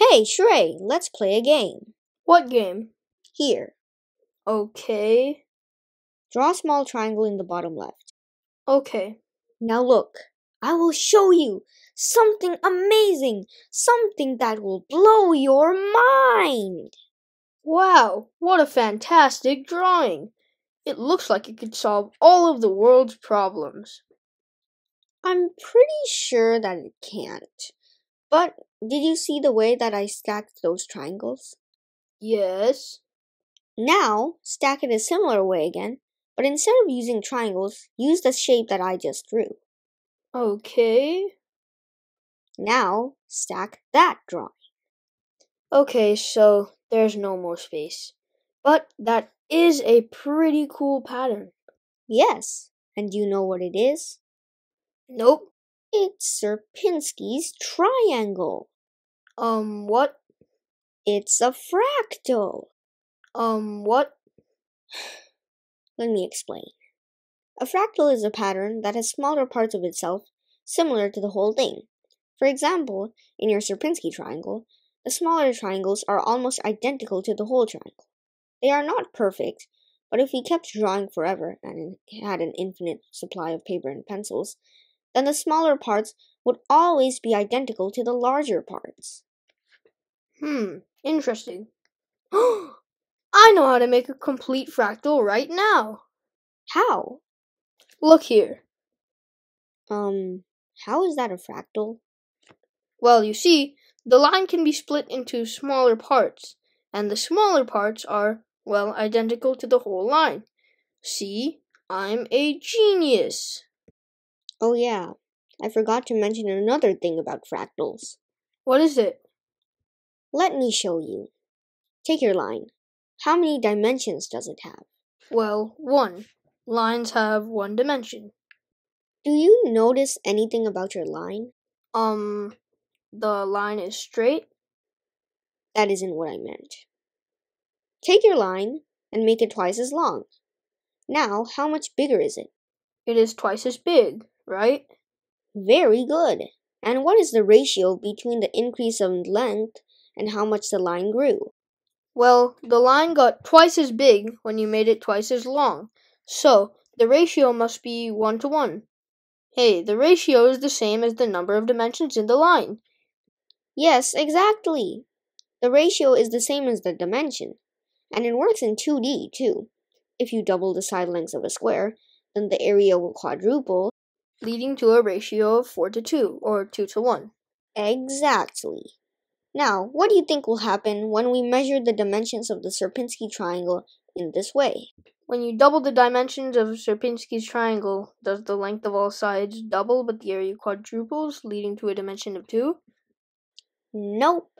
Hey, Shrey, let's play a game. What game? Here, Okay. draw a small triangle in the bottom left. Okay. Now look, I will show you something amazing, something that will blow your mind. Wow, what a fantastic drawing! It looks like it could solve all of the world's problems. I'm pretty sure that it can't. But did you see the way that I stacked those triangles? Yes. Now, stack it a similar way again, but instead of using triangles, use the shape that I just drew. Okay. Now, stack that drawing. Okay, so there's no more space. But that is a pretty cool pattern. Yes, and do you know what it is? Nope. It's Sierpinski's triangle. Um, what? It's a fractal. Um, what? Let me explain. A fractal is a pattern that has smaller parts of itself similar to the whole thing. For example, in your Sierpinski triangle, the smaller triangles are almost identical to the whole triangle. They are not perfect, but if we kept drawing forever and had an infinite supply of paper and pencils, then the smaller parts would always be identical to the larger parts. Hmm, interesting. I know how to make a complete fractal right now. How? Look here. Um, how is that a fractal? Well, you see, the line can be split into smaller parts, and the smaller parts are, well, identical to the whole line. See, I'm a genius. Oh, yeah, I forgot to mention another thing about fractals. What is it? Let me show you. Take your line. How many dimensions does it have? Well, one. Lines have one dimension. Do you notice anything about your line? Um, the line is straight. That isn't what I meant. Take your line and make it twice as long. Now, how much bigger is it? It is twice as big, right? Very good. And what is the ratio between the increase of length and how much the line grew? Well, the line got twice as big when you made it twice as long. So, the ratio must be 1 to 1. Hey, the ratio is the same as the number of dimensions in the line. Yes, exactly. The ratio is the same as the dimension. And it works in 2D too. If you double the side lengths of a square, then the area will quadruple. Leading to a ratio of 4 to 2, or 2 to 1. Exactly. Now, what do you think will happen when we measure the dimensions of the Sierpinski triangle in this way? When you double the dimensions of Sierpinski's triangle, does the length of all sides double but the area quadruples, leading to a dimension of 2? Nope.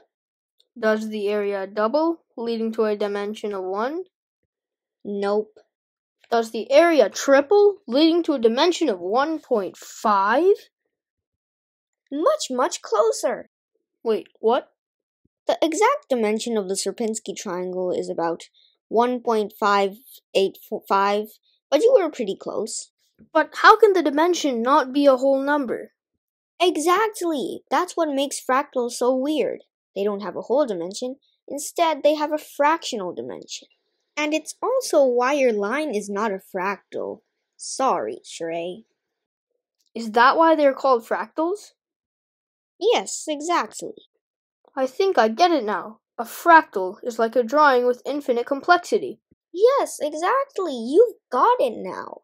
Does the area double, leading to a dimension of 1? Nope. Does the area triple, leading to a dimension of 1.5? Much, much closer. Wait, what? The exact dimension of the Sierpinski triangle is about 1.585, but you were pretty close. But how can the dimension not be a whole number? Exactly. That's what makes fractals so weird. They don't have a whole dimension. Instead, they have a fractional dimension. And it's also why your line is not a fractal. Sorry, Shrey. Is that why they're called fractals? Yes, exactly. I think I get it now. A fractal is like a drawing with infinite complexity. Yes, exactly. You've got it now.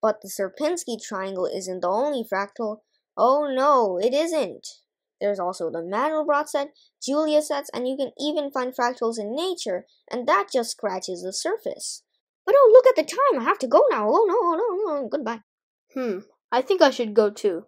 But the Sierpinski triangle isn't the only fractal. Oh no, it isn't. There's also the Mandelbrot set, Julia sets, and you can even find fractals in nature, and that just scratches the surface. But oh, look at the time. I have to go now. Oh no, no, no. Goodbye. Hmm, I think I should go too.